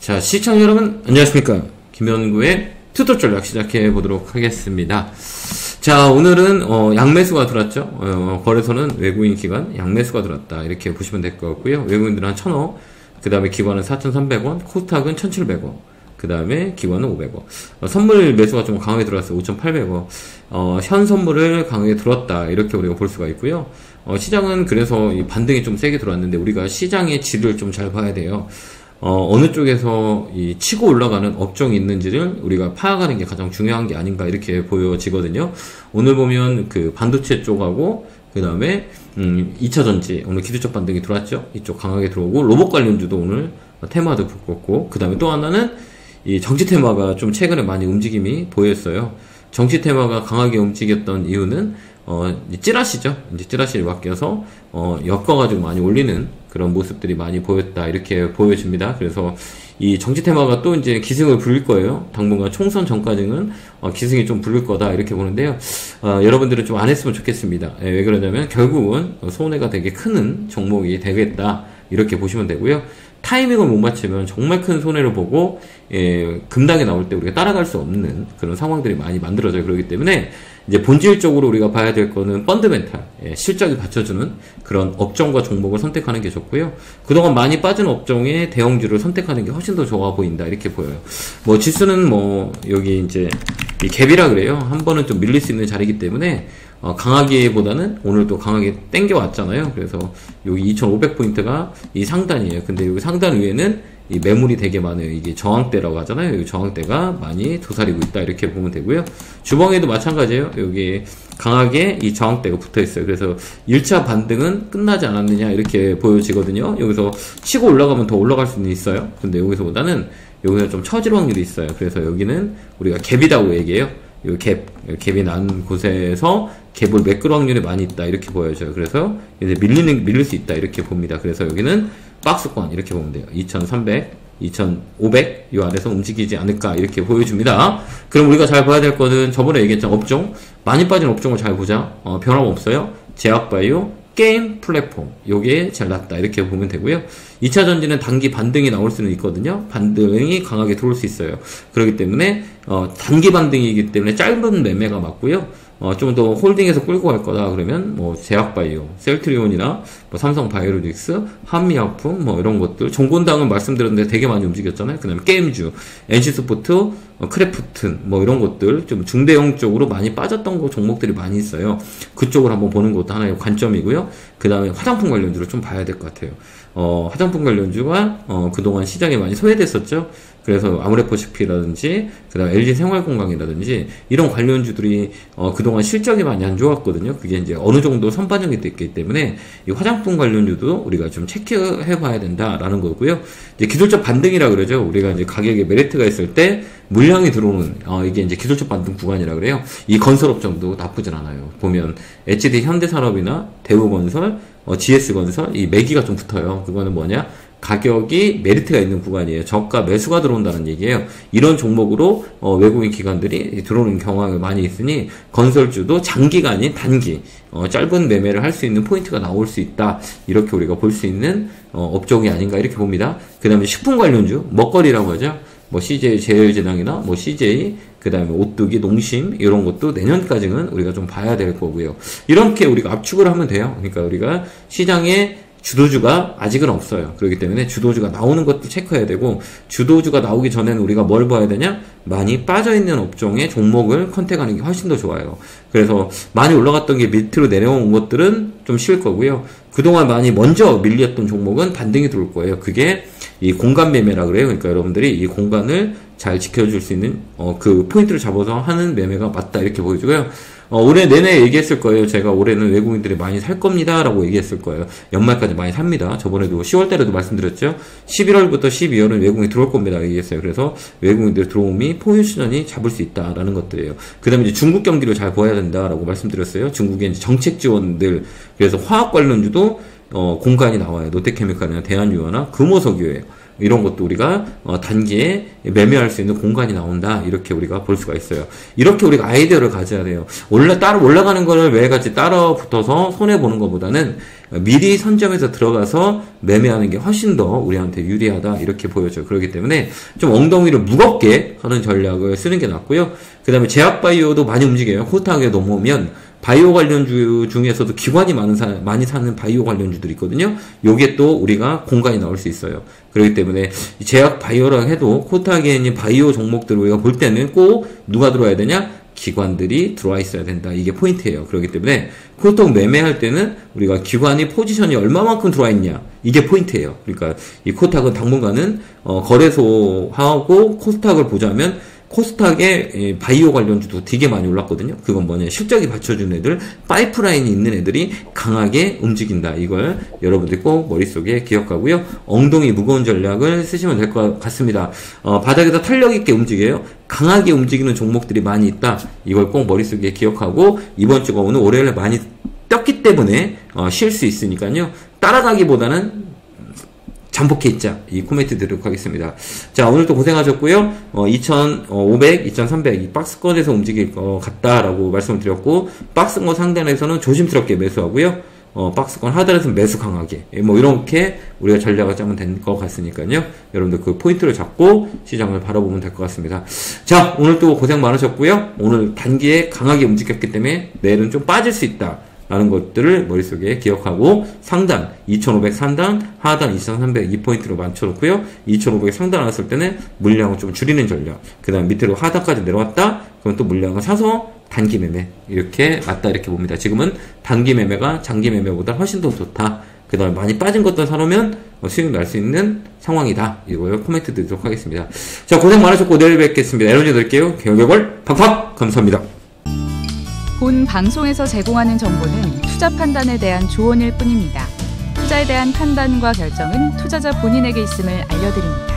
자, 시청자 여러분, 안녕하십니까. 김현구의 투토 전략 시작해 보도록 하겠습니다. 자, 오늘은, 어, 양매수가 들어왔죠. 어, 거래소는 외국인 기관, 양매수가 들어왔다. 이렇게 보시면 될 것 같고요. 외국인들은 한 1,000억, 그 다음에 기관은 4,300원, 코스닥은 1,700원, 그 다음에 기관은 500원. 어, 선물 매수가 좀 강하게 들어왔어요. 5,800원. 어, 현 선물을 강하게 들었다. 이렇게 우리가 볼 수가 있고요. 어, 시장은 그래서 이 반등이 좀 세게 들어왔는데 우리가 시장의 질을 좀 잘 봐야 돼요. 어, 어느 쪽에서 이 치고 올라가는 업종이 있는지를 우리가 파악하는 게 가장 중요한 게 아닌가 이렇게 보여지거든요. 오늘 보면 그 반도체 쪽하고 그 다음에 음, 2차 전지 오늘 기술적 반등이 들어왔죠. 이쪽 강하게 들어오고 로봇 관련주도 오늘 테마도 붙었고 그 다음에 또 하나는 이 정치 테마가 좀 최근에 많이 움직임이 보였어요. 정치 테마가 강하게 움직였던 이유는 어, 찌라시죠. 이제 찌라시를 바뀌어서 어, 엮어가지고 많이 올리는 그런 모습들이 많이 보였다 이렇게 보여집니다. 그래서 이 정치 테마가 또 이제 기승을 부릴 거예요. 당분간 총선 전까지는 어, 기승이 좀 부를 거다 이렇게 보는데요. 어, 여러분들은 좀 안 했으면 좋겠습니다. 예, 왜 그러냐면 결국은 손해가 되게 큰 종목이 되겠다 이렇게 보시면 되고요. 타이밍을 못 맞추면 정말 큰 손해를 보고 예, 급락이 나올 때 우리가 따라갈 수 없는 그런 상황들이 많이 만들어져요. 그렇기 때문에 이제 본질적으로 우리가 봐야 될 거는 펀드멘탈, 예, 실적이 받쳐주는 그런 업종과 종목을 선택하는 게 좋고요. 그동안 많이 빠진 업종의 대형주를 선택하는 게 훨씬 더 좋아 보인다 이렇게 보여요. 뭐 지수는 뭐 여기 이제 이 갭이라 그래요. 한 번은 좀 밀릴 수 있는 자리이기 때문에 어, 강하게보다는 오늘 도 강하게 땡겨 왔잖아요. 그래서 여기 2,500포인트가 이 상단이에요. 근데 여기 상단 위에는 이 매물이 되게 많아요. 이게 저항대라고 하잖아요. 여기 저항대가 많이 도사리고 있다. 이렇게 보면 되고요. 주봉에도 마찬가지예요. 여기 강하게 이 저항대가 붙어 있어요. 그래서 1차 반등은 끝나지 않았느냐. 이렇게 보여지거든요. 여기서 치고 올라가면 더 올라갈 수는 있어요. 근데 여기서보다는 여기서 좀 처질 확률이 있어요. 그래서 여기는 우리가 갭이라고 얘기해요. 요 갭, 갭이 난 곳에서 갭을 매끌어 확률이 많이 있다. 이렇게 보여져요. 그래서 이제 밀리는, 밀릴 수 있다. 이렇게 봅니다. 그래서 여기는 박스권 이렇게 보면 돼요. 2300, 2500 이 안에서 움직이지 않을까 이렇게 보여줍니다. 그럼 우리가 잘 봐야 될 거는 저번에 얘기했던 업종 많이 빠진 업종을 잘 보자. 어, 변함없어요. 제약바이오, 게임 플랫폼. 요게 낫다. 이렇게 보면 되고요. 2차 전지는 단기 반등이 나올 수는 있거든요. 반등이 강하게 들어올 수 있어요. 그렇기 때문에 어, 단기 반등이기 때문에 짧은 매매가 맞고요 어, 좀 더 홀딩해서 끌고 갈 거다 그러면 뭐 제약바이오, 셀트리온이나 뭐 삼성바이오로직스, 한미약품 뭐 이런 것들 종곤당은 말씀드렸는데 되게 많이 움직였잖아요. 그다음에 게임주, NC스포트, 어, 크래프튼 뭐 이런 것들 좀 중대형 쪽으로 많이 빠졌던 거 종목들이 많이 있어요. 그쪽을 한번 보는 것도 하나의 관점이고요. 그다음에 화장품 관련주를 좀 봐야 될 것 같아요. 어, 화장품 관련주가 어, 그동안 시장에 많이 소외됐었죠. 그래서 아무레퍼시피라든지 그다음 LG 생활건강이라든지 이런 관련주들이 어, 그동안 실적이 많이 안 좋았거든요. 그게 이제 어느 정도 선반영이 됐기 때문에 이 화장품 관련주도 우리가 좀 체크해 봐야 된다라는 거고요. 이제 기술적 반등이라 그러죠. 우리가 이제 가격에 메리트가 있을 때 물량이 들어오는 어, 이게 이제 기술적 반등 구간이라 그래요. 이 건설업종도 나쁘진 않아요. 보면 HDC 현대산업이나 대우건설, 어, GS건설 이 매기가 좀 붙어요. 그거는 뭐냐? 가격이 메리트가 있는 구간이에요. 저가 매수가 들어온다는 얘기예요. 이런 종목으로 어, 외국인 기관들이 들어오는 경향이 많이 있으니 건설주도 아닌 단기 어, 짧은 매매를 할 수 있는 포인트가 나올 수 있다. 이렇게 우리가 볼 수 있는 어, 업종이 아닌가 이렇게 봅니다. 그 다음에 식품 관련주 먹거리라고 하죠. 뭐 CJ 제일제당이나 뭐 CJ 그 다음에 오뚜기, 농심 이런 것도 내년까지는 우리가 좀 봐야 될 거고요. 이렇게 우리가 압축을 하면 돼요. 그러니까 우리가 시장에 주도주가 아직은 없어요. 그렇기 때문에 주도주가 나오는 것도 체크해야 되고 주도주가 나오기 전에는 우리가 뭘 봐야 되냐? 많이 빠져있는 업종의 종목을 컨택하는 게 훨씬 더 좋아요. 그래서 많이 올라갔던 게 밑으로 내려온 것들은 좀 쉬울 거고요. 그동안 많이 먼저 밀렸던 종목은 반등이 들어올 거예요. 그게 이 공간 매매라 그래요. 그러니까 여러분들이 이 공간을 잘 지켜줄 수 있는 어, 그 포인트를 잡아서 하는 매매가 맞다 이렇게 보여주고요. 어, 올해 내내 얘기했을 거예요. 제가 올해는 외국인들이 많이 살 겁니다라고 얘기했을 거예요. 연말까지 많이 삽니다. 저번에도 10월 달에도 말씀드렸죠. 11월부터 12월은 외국인이 들어올 겁니다. 얘기했어요. 그래서 외국인들 들어옴이 포유수전이 잡을 수 있다라는 것들이에요. 그다음에 이제 중국 경기를 잘 보아야 된다라고 말씀드렸어요. 중국의 정책 지원들 그래서 화학 관련주도 어, 공간이 나와요. 롯데케미칼이나 대한유화나 금호석유예요. 이런 것도 우리가 어, 단기에 매매할 수 있는 공간이 나온다 이렇게 우리가 볼 수가 있어요. 이렇게 우리가 아이디어를 가져야 돼요. 올라 따라 올라가는 거를 매일같이 따라 붙어서 손해 보는 것보다는 미리 선점해서 들어가서 매매하는 게 훨씬 더 우리한테 유리하다 이렇게 보여져요. 그렇기 때문에 좀 엉덩이를 무겁게 하는 전략을 쓰는 게 낫고요. 그 다음에 제약바이오도 많이 움직여요. 호타하게 넘어오면 바이오 관련주 중에서도 기관이 많은 사, 많이 사는 바이오 관련주들이 있거든요. 요게 또 우리가 공간이 나올 수 있어요. 그렇기 때문에 제약 바이오라 해도 코타기에 바이오 종목들을 우리가 볼 때는 꼭 누가 들어와야 되냐? 기관들이 들어와 있어야 된다. 이게 포인트예요. 그렇기 때문에 코스닥 매매할 때는 우리가 기관이 포지션이 얼마만큼 들어와 있냐. 이게 포인트예요. 그러니까 이 코스닥은 당분간은 어, 거래소하고 코스닥을 보자면 코스닥의 바이오 관련주도 되게 많이 올랐거든요. 그건 뭐냐. 실적이 받쳐준 애들, 파이프라인이 있는 애들이 강하게 움직인다. 이걸 여러분들 꼭 머릿속에 기억하고요. 엉덩이 무거운 전략을 쓰시면 될 것 같습니다. 어, 바닥에서 탄력 있게 움직여요. 강하게 움직이는 종목들이 많이 있다. 이걸 꼭 머릿속에 기억하고 이번 주가 오늘 월요일에 많이 떴기 때문에 어, 쉴 수 있으니까요. 따라가기보다는 잠복해 있자. 이 코멘트 드리도록 하겠습니다. 자, 오늘도 고생하셨고요. 어, 2,500, 2,300, 이 박스권에서 움직일 것 같다라고 말씀을 드렸고, 박스권 상단에서는 조심스럽게 매수하고요. 어, 박스권 하단에서 매수 강하게. 예, 뭐, 이렇게 우리가 전략을 짜면 될것 같으니까요. 여러분들 그 포인트를 잡고 시장을 바라보면 될 것 같습니다. 자, 오늘 또 고생 많으셨고요. 오늘 단기에 강하게 움직였기 때문에 내일은 좀 빠질 수 있다. 라는 것들을 머릿속에 기억하고 상단 2500 상단 하단 2300 2포인트로 맞춰놓고요. 2500 상단 왔을 때는 물량을 좀 줄이는 전략 그 다음 밑으로 하단까지 내려왔다? 그럼 또 물량을 사서 단기 매매 이렇게 맞다 이렇게 봅니다. 지금은 단기 매매가 장기 매매보다 훨씬 더 좋다. 그 다음에 많이 빠진 것들 사놓으면 수익 날 수 있는 상황이다. 이거요. 코멘트 드리도록 하겠습니다. 자 고생 많으셨고 내일 뵙겠습니다. 에너지 드릴게요. 개월개월. 팍팍! 감사합니다 본 방송에서 제공하는 정보는 투자 판단에 대한 조언일 뿐입니다. 투자에 대한 판단과 결정은 투자자 본인에게 있음을 알려드립니다.